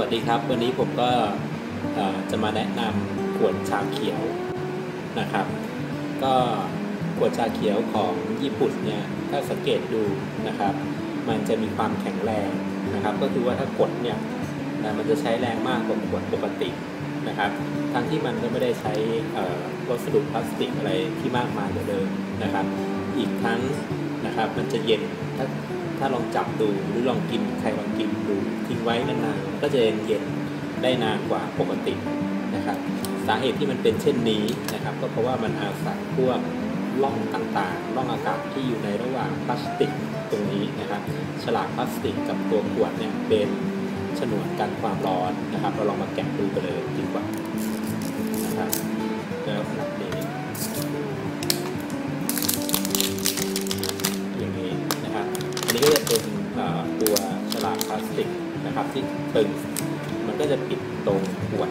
วัสดีครับ วันนี้ผมก็จะมาแนะนำขวดชาเขียวนะครับ ก็ขวดชาเขียวของญี่ปุ่นเนี่ยถ้าสังเกตดูนะครับ มันจะมีความแข็งแรงนะครับ ก็คือว่าถ้ากดเนี่ยนะมันจะใช้แรงมากกว่าขวดปกตินะครับ ทั้งที่มันก็ไม่ได้ใช้วัสดุพลาสติกอะไรที่มากมายเหมือนเดิมนะครับ อีกทั้งนะครับมันจะเย็นถ้าถ้าลองจับดูหรือลองกินใครลองกินดู ไว้นานๆก็จะเย็นเย็นได้นานกว่าปกตินะครับสาเหตุที่มันเป็นเช่นนี้นะครับ ก็เพราะว่ามันอาศัยพวกร่องต่างๆร่องอากาศที่อยู่ในระหว่างพลาสติกตรงนี้นะครับ ฉลากพลาสติกกับตัวขวดเนี่ยเป็นฉนวนกันความร้อนนะครับ เราลองมาแกะดูกันเลยดีกว่านะครับแล้วขนาดนี้อย่างนี้นะครับ อันนี้ก็จะเป็นตัวฉลากพลาสติก นะครับที่ตึงมันก็จะปิดตรงขวด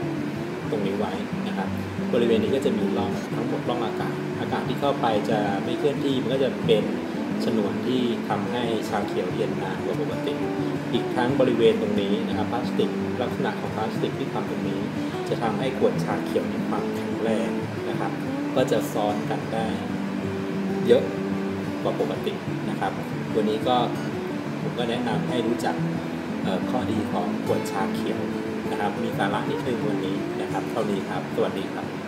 ตรงนี้ไว้นะครับ บริเวณนี้ก็จะมีร่องทั้งหมดร่องอากาศ อากาศที่เข้าไปจะไม่เคลื่อนที่มันก็จะเป็นฉนวนที่ทำให้ชาเขียวเย็นนานกว่าปกติ อีกทั้งบริเวณตรงนี้นะครับพลาสติก ลักษณะของพลาสติกที่ทำตรงนี้ จะทำให้ขวดชาเขียวมีความแข็งแรงนะครับ ก็จะซ้อนกันได้เยอะกว่าปกตินะครับวันนี้ก็ผมก็แนะนำให้รู้จัก ข้อดีของขวดชาเขียวนะครับ มีสาระนิดนึงวันนี้นะครับ เท่านี้ครับ สวัสดีครับ